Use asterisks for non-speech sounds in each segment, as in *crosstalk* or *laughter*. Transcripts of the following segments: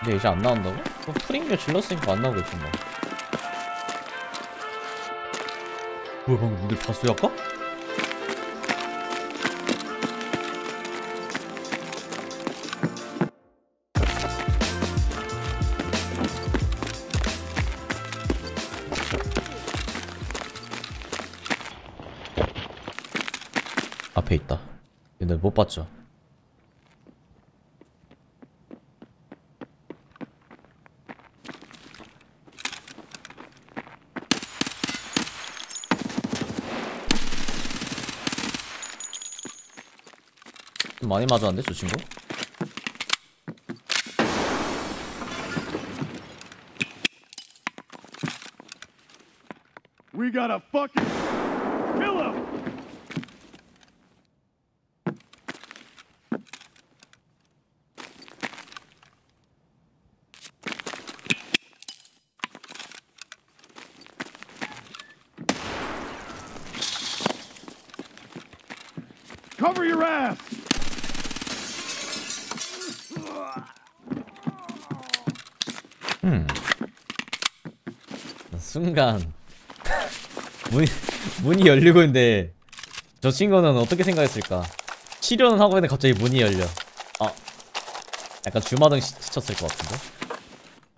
근데 이제 안 나온다고? 뭐 프링류 질렀으니까 안 나오겠지 뭐 뭐야 방금 니들 봤어 아까? 앞에 있다 얘네 못 봤죠? 많이 맞았는데 저 친구? We gotta fucking kill him! Cover your ass! 순간 *laughs* 문이 문이 열리고 있는데 저 친구는 어떻게 생각했을까? 치료는 하고 있는데 갑자기 문이 열려. 아, 약간 주마등 시- 스쳤을 것 같은데.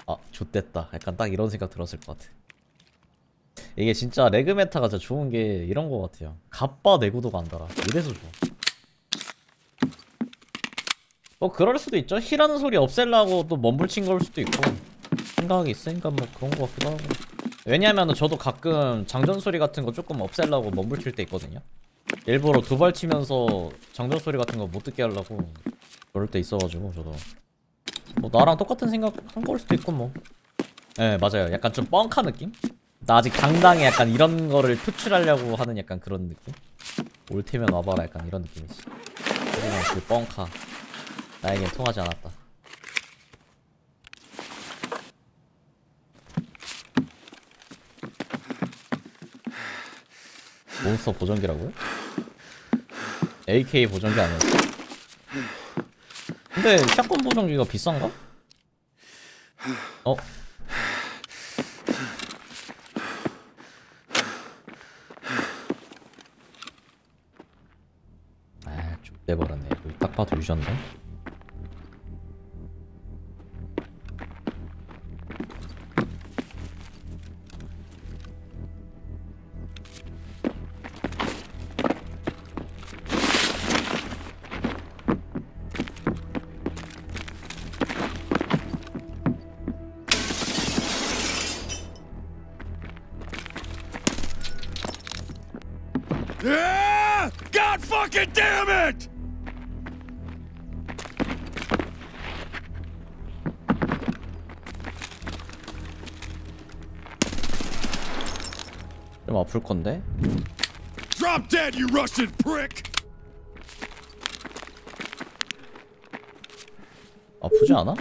아, 좆됐다. 약간 딱 이런 생각 들었을 것 같아. 이게 진짜 leg meta가 진짜 좋은 게 이런 거 같아요. 갑바 내구도가 안 달아. 이래서 좋아. 뭐 그럴 수도 있죠. heal하는 소리 없앨라고 또 몸불친 걸 수도 있고 생각이 있으니까 뭐 그런 거 같기도 하고. 왜냐면은 저도 가끔 장전 소리 같은 거 조금 없애려고 몸불칠 때 있거든요. 일부러 두 발 치면서 장전 소리 같은 거 못 듣게 하려고 그럴 때 있어가지고 저도 뭐 나랑 똑같은 생각 한 걸 수도 있고 뭐. 예 맞아요. 약간 좀 뻥카 느낌? 나 아직 당당해 약간 이런 거를 표출하려고 하는 약간 그런 느낌? 올 테면 와봐라 약간 이런 느낌이지. 하지만 그 뻥카 나에겐 통하지 않았다. 몬스터 보정기라고요? AK 보정기 아니었어? 근데 샷건 보정기가 비싼가? 어? 아, 족대버렸네. 여기 딱 봐도 유전네. Yeah! God fucking damn it! 좀 아플 건데? Drop dead, you Russian prick! 아프지 않아?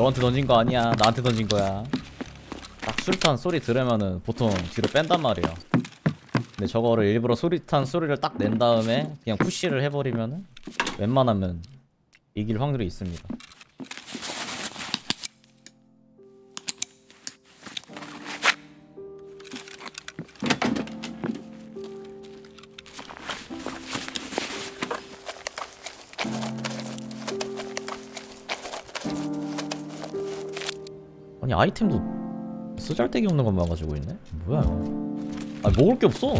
너한테 던진 거 아니야. 나한테 던진 거야. 딱 술탄 소리 들으면은 보통 뒤로 뺀단 말이야. 근데 저거를 일부러 소리탄 소리를 딱 낸 다음에 그냥 푸시를 해버리면은 웬만하면 이길 확률이 있습니다. 아이템도 쓰잘데기 없는 것만 가지고 있네? 뭐야 아 먹을 게 없어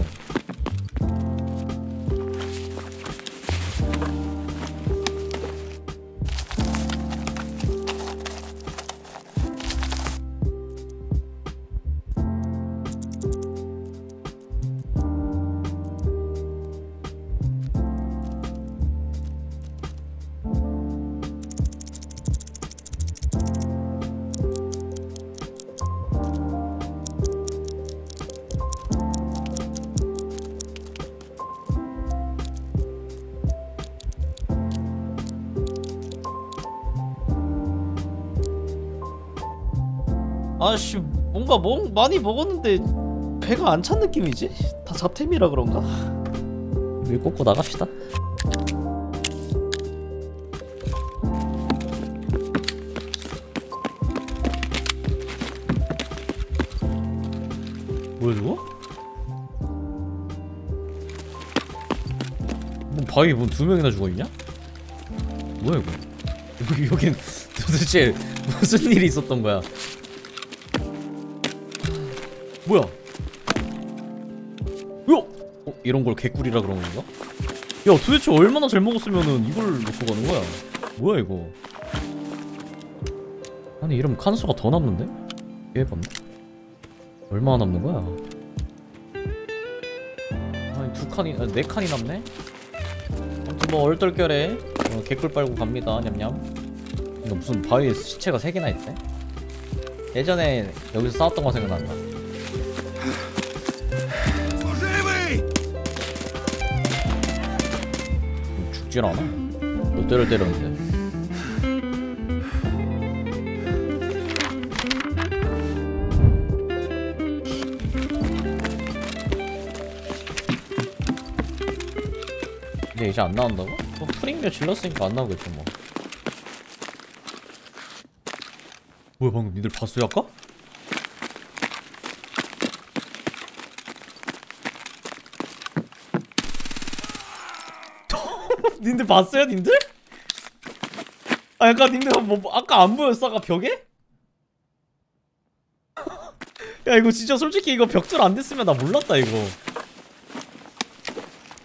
아씨 뭔가 먹, 많이 먹었는데 배가 안 찬 느낌이지? 다 잡템이라 그런가? 일 꽂고 나갑시다 뭐야 저거? 뭐 바위 뭐두 명이나 죽어있냐? 뭐야 이거 *laughs* 여긴 도대체 무슨 일이 있었던 거야 뭐야? 요! 어, 이런 걸 개꿀이라 그런 건가? 야 도대체 얼마나 잘 먹었으면은 이걸 놓고 가는 거야? 뭐야 이거? 아니 이러면 칸수가 더 남는데? 얘 봤나? 얼마나 남는 거야? 아니 두 칸이 아, 네 칸이 남네? 아무튼 뭐 얼떨결에 어, 개꿀 빨고 갑니다 냠냠 이거 무슨 바위에 시체가 세 개나 있대? 예전에 여기서 싸웠던 거 생각난다 죽질 않아. 몇 대를 때렸는데. 근데 이제 안 나온다고? 뭐 프링며 질렀으니까 안 나오겠지 뭐. 뭐야 방금 니들 봤어요 아까? *laughs* 님들 봤어요, 님들? 아, 약간 님들 뭐, 뭐 아까 안 보였어, 아까 벽에? *laughs* 야, 이거 진짜 솔직히 이거 벽줄 안 됐으면 나 몰랐다, 이거.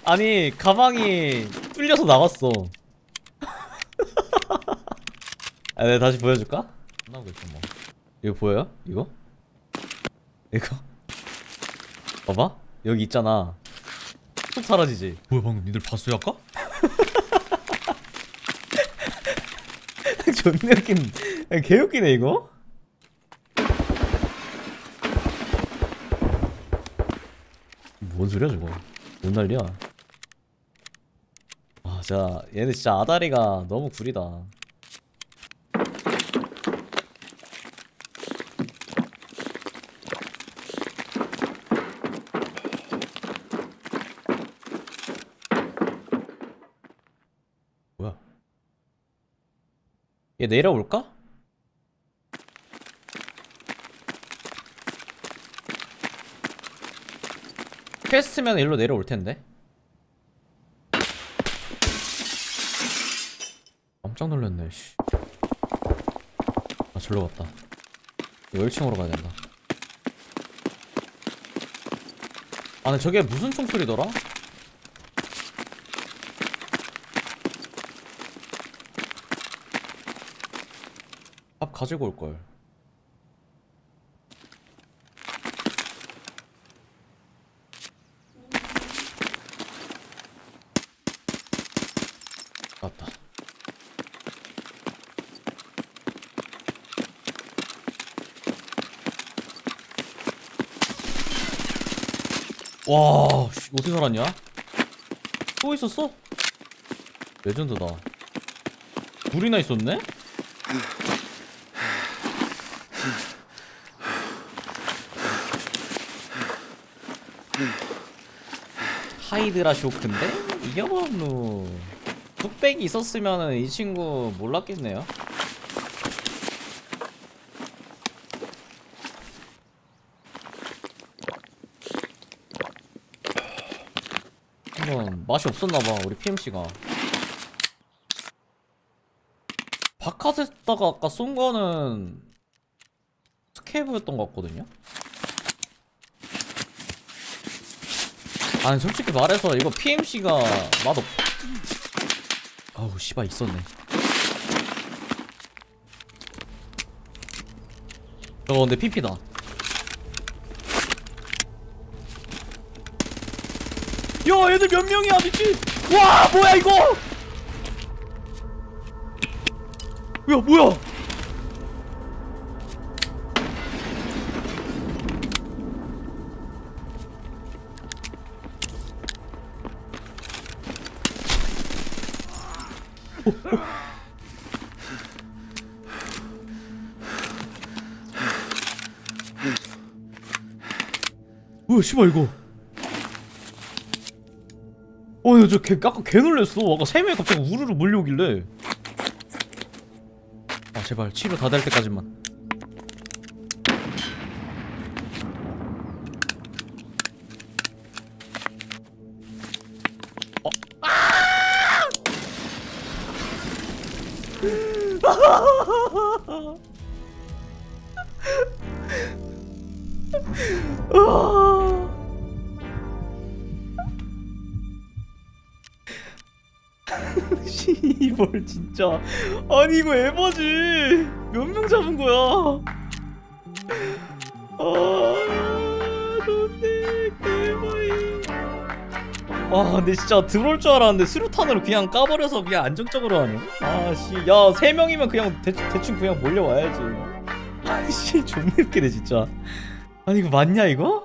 아니, 가방이 뚫려서 나왔어. *laughs* 아, 내가 다시 보여줄까? 나오고 있어, 뭐. 이거 보여요? 이거? 이거? 봐봐? 여기 있잖아. 속 사라지지? 뭐야, 방금 니들 봤어요, 아까? *laughs* 존나 웃긴 개웃기네 이거? 뭔 소리야 저거? 뭔 난리야? 아 진짜 얘네 진짜 아다리가 너무 구리다 얘 내려올까? 퀘스트면 일로 내려올 텐데. 깜짝 놀랐네. 씨. 아 절로 갔다. 이거 1층으로 가야 된다. 아 근데 저게 무슨 총소리더라? 가지고 올 걸. 맞다. 와, 씨, 어떻게 살았냐? 또 있었어? 레전드다. 둘이나 있었네? 하이드라 쇼크인데? 이겨버렸노 뚝배기 있었으면은 이 친구 몰랐겠네요. 이건 맛이 없었나봐 우리 PMC가. 바깥에다가 아까 쏜 거는 스케이브였던 것 같거든요 아니 솔직히 말해서 이거 PMC가 맛없 아우 씨발 있었네. 저거 근데 PP다. 야 얘들 몇 명이야 미친? 와 뭐야 이거? 야 뭐야 뭐야 씨발 이거 어, 저 개, 아까 개 놀랬어. 아까 세 명이 갑자기 우르르 몰려오길래. 아, 제발 치료 다 될 때까지만. 씨발 진짜. 아니 이거 에바지. 몇 명 잡은 거야? 아 좋네 개바이 와 근데 진짜 들어올 줄 알았는데 수류탄으로 그냥 까버려서 그냥 안정적으로 하네. 아씨. 야 세 명이면 그냥 대, 대충 그냥 몰려와야지. 아씨 존나 웃기네 진짜. 아니 이거 맞냐 이거?